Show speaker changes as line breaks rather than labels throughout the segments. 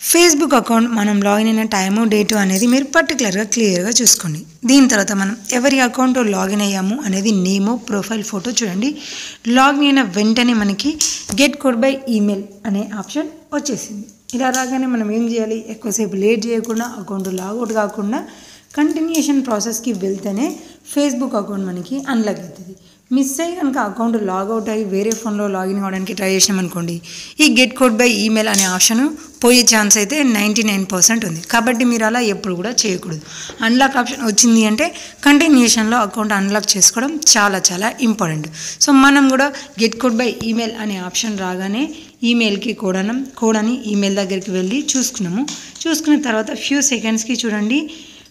Facebook account మనం login అయిన time date అనేది మీరు పర్టికులర్గా క్లియర్గా చూసుకోండి. దీని తర్వాత మనం ఎవరి అకౌంట్ లాగిన్ అయ్యాము అనేది నేమో ప్రొఫైల్ ఫోటో చూడండి. లాగిన్ అయిన వెంటనే మనకి గెట్ కోడ్ బై ఈమెయిల్ అనే ఆప్షన్ వచ్చేసింది. ఇలా రాగానే మనం ఏం చేయాలి? ఎక్కువసేపు లేట్ చేయకుండా అకౌంట్ లాగౌట్ కాకుండా కంటిన్యూషన్ ప్రాసెస్కి వెళ్తేనే ఫేస్బుక్ అకౌంట్ మనకి అన్లాక్ అవుతుంది. మిస్ అయ్యి కనుక అకౌంట్ లాగౌట్ అయ్యి వేరే ఫోన్లో లాగిన్ అవ్వడానికి ట్రై చేసామనుకోండి ఈ గెట్ కోడ్ బై ఈమెయిల్ అనే ఆప్షన్ పోయే ఛాన్స్ అయితే నైంటీ నైన్ పర్సెంట్ ఉంది. కాబట్టి మీరు అలా ఎప్పుడు కూడా చేయకూడదు. అన్లాక్ ఆప్షన్ వచ్చింది అంటే కంటిన్యూషన్లో అకౌంట్ అన్లాక్ చేసుకోవడం చాలా చాలా ఇంపార్టెంట్ సో మనం కూడా గెట్ కోడ్ బై ఈమెయిల్ అనే ఆప్షన్ రాగానే ఈమెయిల్కి కోడనం కోడని ఈమెయిల్ దగ్గరికి వెళ్ళి చూసుకున్నాము. చూసుకున్న తర్వాత ఫ్యూ సెకండ్స్కి చూడండి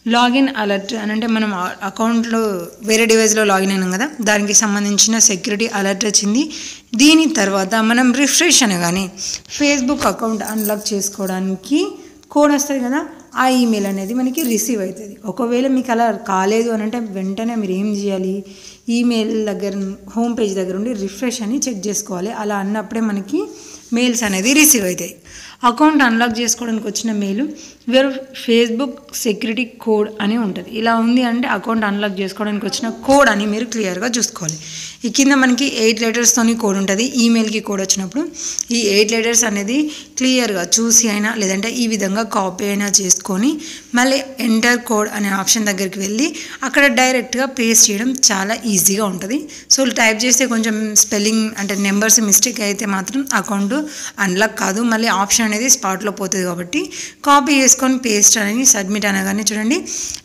లాగిన్ అలర్ట్ అని అంటే మనం అకౌంట్లో వేరే డివైస్లో లాగిన్ అయినాం కదా దానికి సంబంధించిన సెక్యూరిటీ అలర్ట్ వచ్చింది. దీని తర్వాత మనం రిఫ్రెష్ అనగానే ఫేస్బుక్ అకౌంట్ అన్లాక్ చేసుకోవడానికి కోడ్ వస్తుంది కదా ఆ ఈమెయిల్ అనేది మనకి రిసీవ్ అవుతుంది ఒకవేళ మీకు అలా కాలేదు అని అంటే వెంటనే మీరు ఏం చేయాలి? ఈమెయిల్ దగ్గర హోమ్ పేజ్ దగ్గర ఉండి రిఫ్రెష్ అని చెక్ చేసుకోవాలి. అలా అన్నప్పుడే మనకి మెయిల్స్ అనేది రిసీవ్ అవుతాయి. అకౌంట్ అన్లాక్ చేసుకోవడానికి వచ్చిన మెయిల్ వేరు ఫేస్బుక్ సెక్యూరిటీ కోడ్ అని ఉంటుంది. ఇలా ఉంది అంటే అకౌంట్ అన్లాక్ చేసుకోవడానికి వచ్చిన కోడ్ అని మీరు క్లియర్గా చూసుకోవాలి. ఈ కింద మనకి ఎయిట్ లెటర్స్తోని కోడ్ ఉంటుంది. ఈమెయిల్కి కోడ్ వచ్చినప్పుడు ఈ ఎయిట్ లెటర్స్ అనేది క్లియర్గా చూసి అయినా లేదంటే ఈ విధంగా కాపీ అయినా చేసుకొని మళ్ళీ ఎంటర్ కోడ్ అనే ఆప్షన్ దగ్గరికి వెళ్ళి అక్కడ డైరెక్ట్గా పేస్ట్ చేయడం చాలా ఈజీగా ఉంటుంది. సో టైప్ చేస్తే కొంచెం స్పెల్లింగ్ అంటే నెంబర్స్ మిస్టేక్ అయితే మాత్రం అకౌంట్ అన్లాక్ కాదు. మళ్ళీ ఆప్షన్ అనేది స్పాట్లో పోతుంది కాబట్టి కాపీ చేసుకొని పేస్ట్ అనేది సబ్మిట్ అనగానే చూడండి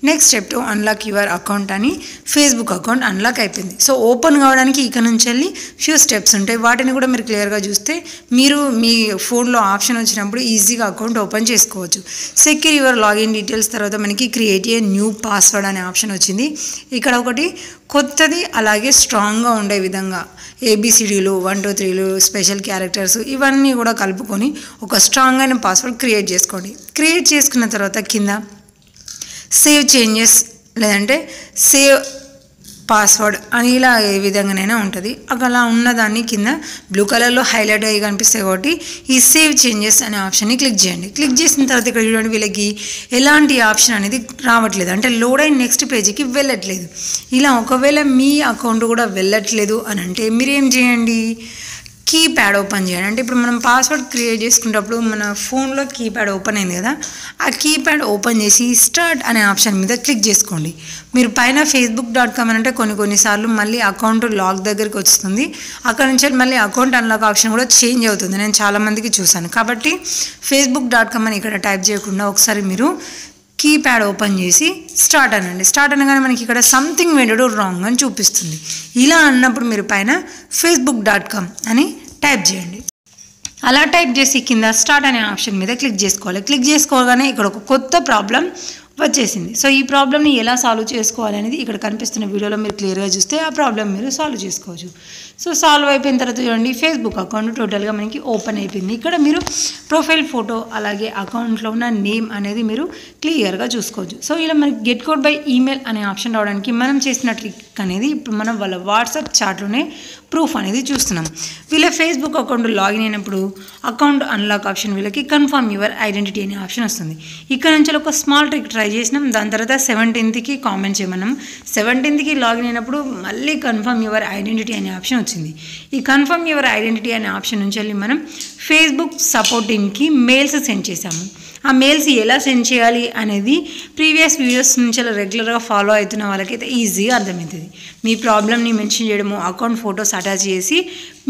next step to unlock your account అని ఫేస్బుక్ అకౌంట్ అన్లాక్ అయిపోయింది. సో ఓపెన్ కావడానికి ఇక నుంచి వెళ్ళి ఫ్యూ స్టెప్స్ ఉంటాయి. వాటిని కూడా మీరు క్లియర్గా చూస్తే మీరు మీ ఫోన్లో ఆప్షన్ వచ్చినప్పుడు ఈజీగా అకౌంట్ ఓపెన్ చేసుకోవచ్చు. సెక్యూర్ యువర్ లాగిన్ డీటెయిల్స్ తర్వాత మనకి క్రియేట్ ఏ న్యూ పాస్వర్డ్ అనే ఆప్షన్ వచ్చింది. ఇక్కడ ఒకటి కొత్తది అలాగే స్ట్రాంగ్గా ఉండే విధంగా. ఏబిసిడీలు వన్ టూ త్రీలు స్పెషల్ క్యారెక్టర్స్ ఇవన్నీ కూడా కలుపుకొని ఒక స్ట్రాంగ్ అయిన పాస్వర్డ్ క్రియేట్ చేసుకోండి. క్రియేట్ చేసుకున్న తర్వాత కింద సేవ్ చేంజెస్ లేదంటే సేవ్ పాస్వర్డ్ అని ఇలా ఏ విధంగానైనా ఉంటుంది. అలా ఉన్నదాన్ని కింద బ్లూ కలర్లో హైలైట్ అయ్యి కనిపిస్తాయి కాబట్టి ఈ సేవ్ చేంజెస్ అనే ఆప్షన్ని క్లిక్ చేయండి. క్లిక్ చేసిన తర్వాత ఇక్కడ చూడండి వీళ్ళకి ఎలాంటి ఆప్షన్ అనేది రావట్లేదు. అంటే లోడ్ అయిన నెక్స్ట్ పేజీకి వెళ్ళట్లేదు. ఇలా ఒకవేళ మీ అకౌంట్ కూడా వెళ్ళట్లేదు అని అంటే మీరేం చేయండి? కీప్యాడ్ ఓపెన్ చేయండి అంటే ఇప్పుడు మనం పాస్వర్డ్ క్రియేట్ చేసుకునేటప్పుడు మన ఫోన్లో కీప్యాడ్ ఓపెన్ అయింది కదా ఆ కీప్యాడ్ ఓపెన్ చేసి స్టార్ట్ అనే ఆప్షన్ మీద క్లిక్ చేసుకోండి. మీరు పైన ఫేస్బుక్ డాట్ కామ్ అని అంటే కొన్ని కొన్నిసార్లు మళ్ళీ అకౌంట్ లాక్ దగ్గరికి వస్తుంది. అక్కడ నుంచి మళ్ళీ అకౌంట్ అన్లాక్ ఆప్షన్ కూడా చేంజ్ అవుతుంది. నేను చాలామందికి చూశాను. కాబట్టి ఫేస్బుక్ డాట్ కామ్ అని ఇక్కడ టైప్ చేయకుండా ఒకసారి మీరు కీప్యాడ్ ఓపెన్ చేసి స్టార్ట్ అనండి. స్టార్ట్ అనగానే మనకి ఇక్కడ సంథింగ్ వెంటడు రాంగ్ అని చూపిస్తుంది. ఇలా అన్నప్పుడు మీరు పైన ఫేస్బుక్ డాట్ కామ్ అని టైప్ చేయండి. అలా టైప్ చేసి కింద స్టార్ట్ అనే ఆప్షన్ మీద క్లిక్ చేసుకోవాలి. క్లిక్ చేసుకోగానే ఇక్కడ ఒక కొత్త ప్రాబ్లం వచ్చేసింది. సో ఈ ప్రాబ్లమ్ని ఎలా సాల్వ్ చేసుకోవాలి అనేది ఇక్కడ కనిపిస్తున్న వీడియోలో మీరు క్లియర్గా చూస్తే ఆ ప్రాబ్లం మీరు సాల్వ్ చేసుకోవచ్చు. సో సాల్వ్ అయిపోయిన తర్వాత చూడండి ఫేస్బుక్ అకౌంట్ టోటల్గా మనకి ఓపెన్ అయిపోయింది. ఇక్కడ మీరు ప్రొఫైల్ ఫోటో అలాగే అకౌంట్లో ఉన్న నేమ్ అనేది మీరు క్లియర్గా చూసుకోవచ్చు. సో ఇలా మనకి గెట్ కోడ్ బై ఈమెయిల్ అనే ఆప్షన్ రావడానికి మనం చేసిన ట్రిక్ అనేది ఇప్పుడు మనం వాళ్ళ వాట్సాప్ చాట్లోనే ప్రూఫ్ అనేది చూస్తున్నాం. వీళ్ళ ఫేస్బుక్ అకౌంట్ లాగిన్ అయినప్పుడు అకౌంట్ అన్లాక్ ఆప్షన్ వీళ్ళకి కన్ఫర్మ్ యువర్ ఐడెంటిటీ అనే ఆప్షన్ వస్తుంది. ఇక్కడ నుంచి ఒక స్మాల్ ట్రిక్ ట్రై చేసినాం. దాని తర్వాత సెవెంటీన్త్కి కామెంట్ చేయమన్నాం. సెవెంటీన్త్కి లాగిన్ అయినప్పుడు మళ్ళీ కన్ఫర్మ్ యువర్ ఐడెంటిటీ అనే ఆప్షన్ వచ్చింది. ఈ కన్ఫర్మ్ యువర్ ఐడెంటిటీ అనే ఆప్షన్ నుంచి వెళ్ళి మనం ఫేస్బుక్ సపోర్టింగ్కి మెయిల్స్ సెండ్ చేశాము. ఆ మెయిల్స్ ఎలా సెండ్ చేయాలి అనేది ప్రీవియస్ వీడియోస్ నుంచి అలా రెగ్యులర్గా ఫాలో అవుతున్న వాళ్ళకైతే ఈజీగా అర్థమవుతుంది. మీ ప్రాబ్లమ్ని మెన్షన్ చేయడము అకౌంట్ ఫొటోస్ అటాచ్ చేసి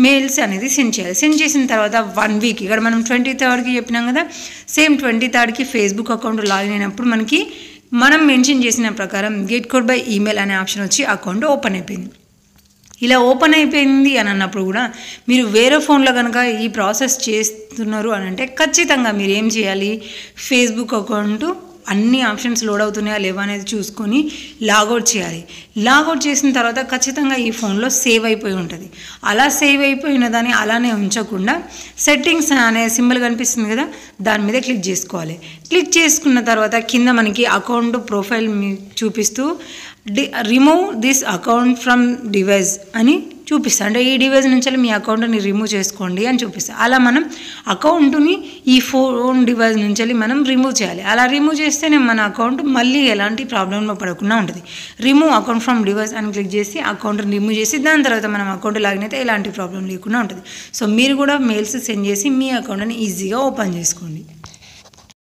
మెయిల్స్ అనేది సెండ్ చేయాలి. సెండ్ చేసిన తర్వాత వన్ వీక్ ఇక్కడ మనం ట్వంటీ థర్డ్కి చెప్పినాం కదా సేమ్ ట్వంటీ థర్డ్కి ఫేస్బుక్ అకౌంట్ లాగిన్ అయినప్పుడు మనకి మనం మెన్షన్ చేసిన ప్రకారం గెట్ కోడ్ బై ఈమెయిల్ అనే ఆప్షన్ వచ్చి అకౌంట్ ఓపెన్ అయిపోయింది. ఇలా ఓపెన్ అయిపోయింది అని అన్నప్పుడు కూడా మీరు వేరే ఫోన్లో కనుక ఈ ప్రాసెస్ చేస్తున్నారు అని అంటే ఖచ్చితంగా మీరు ఏం చేయాలి? ఫేస్బుక్ అకౌంట్ అన్ని ఆప్షన్స్ లోడ్ అవుతున్నాయా లేవా అనేది చూసుకొని లాగౌట్ చేయాలి. లాగౌట్ చేసిన తర్వాత ఖచ్చితంగా ఈ ఫోన్లో సేవ్ అయిపోయి ఉంటుంది. అలా సేవ్ అయిపోయిన దాన్ని అలానే ఉంచకుండా సెట్టింగ్స్ అనే సింబల్ కనిపిస్తుంది కదా దాని మీద క్లిక్ చేసుకోవాలి. క్లిక్ చేసుకున్న తర్వాత కింద మనకి అకౌంట్ ప్రొఫైల్ చూపిస్తూ D remove this account from device అని చూపిస్తాను అంటే ఈ డివైస్ నుంచి మీ అకౌంట్ని రిమూవ్ చేసుకోండి అని చూపిస్తాను అలా మనం అకౌంట్ని ఈ ఫోన్ డివైస్ నుంచి మనం రిమూవ్ చేయాలి. అలా రిమూవ్ చేస్తేనే మన అకౌంట్ మళ్ళీ ఎలాంటి ప్రాబ్లంలో పడకుండా ఉంటుంది. రిమూవ్ అకౌంట్ ఫ్రమ్ డివైస్ అని క్లిక్ చేసి అకౌంట్ని రిమూవ్ చేసి దాని తర్వాత మనం అకౌంట్ లాగిన అయితే ఎలాంటి ప్రాబ్లం లేకుండా ఉంటుంది. సో మీరు కూడా మెయిల్స్ సెండ్ చేసి మీ అకౌంట్ని ఈజీగా ఓపెన్ చేసుకోండి.